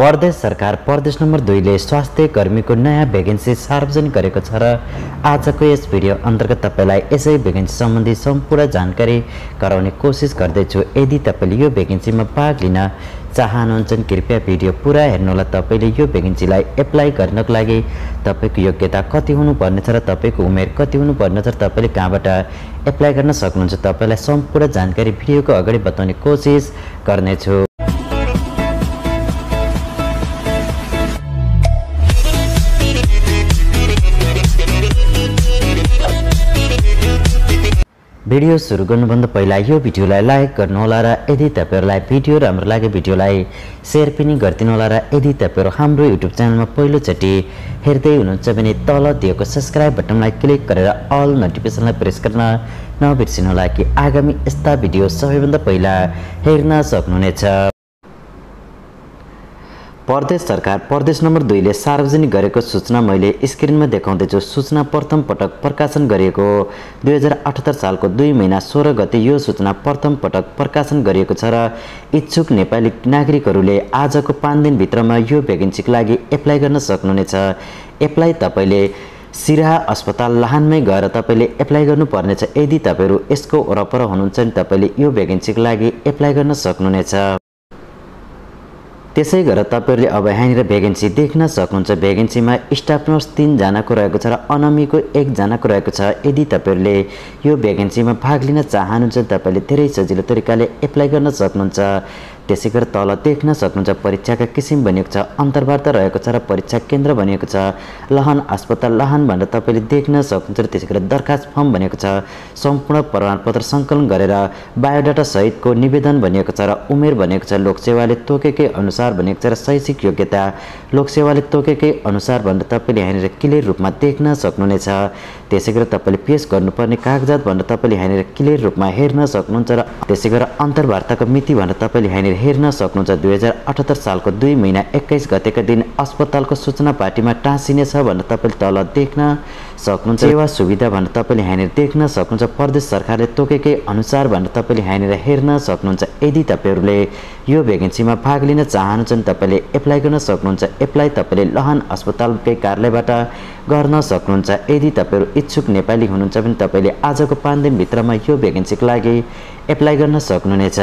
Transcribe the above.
प्रदेश सरकार प्रदेश नम्बर दुईले स्वास्थ्य कर्मीको नयाँ भ्याकेन्सी सार्वजनिक गरेको छ र आजको यस भिडियो अन्तर्गत तपाईँलाई यसै भ्याकेन्सी सम्बन्धी सम्पूर्ण जानकारी गराउने कोसिस गर्दैछु। यदि तपाईँले यो भ्याकेन्सीमा भाग लिन चाहनुहुन्छ कृपया भिडियो पुरा हेर्नुहोला। तपाईँले यो भ्याकेन्सीलाई एप्लाई गर्नको लागि तपाईँको योग्यता कति हुनुपर्नेछ र तपाईँको उमेर कति हुनुपर्नेछ र तपाईँले कहाँबाट एप्लाई गर्न सक्नुहुन्छ तपाईँलाई सम्पूर्ण जानकारी भिडियोको अगाडि बताउने कोसिस गर्नेछु। भिडियो सुरु गर्नुभन्दा पहिला यो भिडियोलाई लाइक गर्नुहोला र यदि तपाईँहरूलाई भिडियो राम्रो लाग्यो भिडियोलाई सेयर पनि गरिदिनुहोला र यदि तपाईँहरू हाम्रो युट्युब च्यानलमा पहिलोचोटि हेर्दै हुनुहुन्छ भने तल दिएको सब्सक्राइब बटनलाई क्लिक गरेर अल नोटिफिकेसनलाई प्रेस गर्न नबिर्सिनुहोला कि आगामी यस्ता भिडियो सबैभन्दा पहिला हेर्न सक्नुहुनेछ। प्रदेश सरकार प्रदेश नम्बर दुईले सार्वजनिक गरेको सूचना मैले स्क्रिनमा देखाउँदैछु सूचना प्रथम पटक प्रकाशन गरिएको दुई हजार अठहत्तर सालको दुई महिना सोह्र गते यो सूचना प्रथम पटक प्रकाशन गरिएको छ र इच्छुक नेपाली नागरिकहरूले आजको पाँच दिनभित्रमा यो भ्याकेन्सीको लागि एप्लाई गर्न सक्नुहुनेछ। एप्लाई तपाईँले सिराहा अस्पताल लाहानमै गएर तपाईँले एप्लाई गर्नुपर्नेछ। यदि तपाईँहरू यसको वरपर हुनुहुन्छ भने तपाईँले यो भ्याकेन्सीको लागि एप्लाई गर्न सक्नुहुनेछ। त्यसै गरेर तपाईँहरूले अब यहाँनिर भ्याकेन्सी देख्न सक्नुहुन्छ। भ्याकेन्सीमा स्टाफ नर्स तिनजनाको रहेको छ र अनमीको एकजनाको रहेको छ। यदि तपाईँहरूले यो भ्याकेन्सीमा भाग लिन चाहनुहुन्छ तपाईँले धेरै सजिलो तरिकाले एप्लाई गर्न सक्नुहुन्छ। त्यसै गरी तल देख्न सक्नुहुन्छ परीक्षाका किसिम बनिएको छ अन्तर्वार्ता रहेको छ र परीक्षा केन्द्र बनिएको छ। लहन अस्पताल लहन भनेर तपाईँले देख्न सक्नुहुन्छ र त्यसै गरी दरखास्त फर्म बनेको छ। सम्पूर्ण प्रमाणपत्र सङ्कलन गरेर बायोडाटा सहितको निवेदन बनिएको छ र उमेर बनेको छ। लोकसेवाले तोकेकै अनुसार बनेको छ र शैक्षिक योग्यता लोकसेवाले तोकेकै अनुसार भनेर तपाईँले यहाँनिर क्लियर रूपमा देख्न सक्नुहुनेछ। त्यसै गरी तपाईँले पेस गर्नुपर्ने कागजात भनेर तपाईँले यहाँनिर क्लियर रूपमा हेर्न सक्नुहुन्छ र त्यसै गरी अन्तर्वार्ताको मिति भनेर तपाईँले यहाँनिर हेर्न सक्नुहुन्छ। दुई हजार अठहत्तर सालको दुई महिना एक्काइस गतेका दिन अस्पतालको सूचना पार्टीमा टाँसिनेछ भनेर तपाईँले तल देख्न सक्नुहुन्छ। सेवा सुविधा भनेर तपाईँले यहाँनिर देख्न सक्नुहुन्छ। प्रदेश सरकारले तोकेकै अनुसार भनेर तपाईँले यहाँनिर हेर्न सक्नुहुन्छ। यदि तपाईँहरूले यो भ्याकेन्सीमा भाग लिन चाहनुहुन्छ भने तपाईँले एप्लाई गर्न सक्नुहुन्छ। एप्लाई तपाईँले लहन अस्पतालकै कार्यालयबाट गर्न सक्नुहुन्छ। यदि तपाईँहरू इच्छुक नेपाली हुनुहुन्छ भने तपाईँले आजको पाँच दिनभित्रमा यो भ्याकेन्सीको लागि एप्लाई गर्न सक्नुहुनेछ।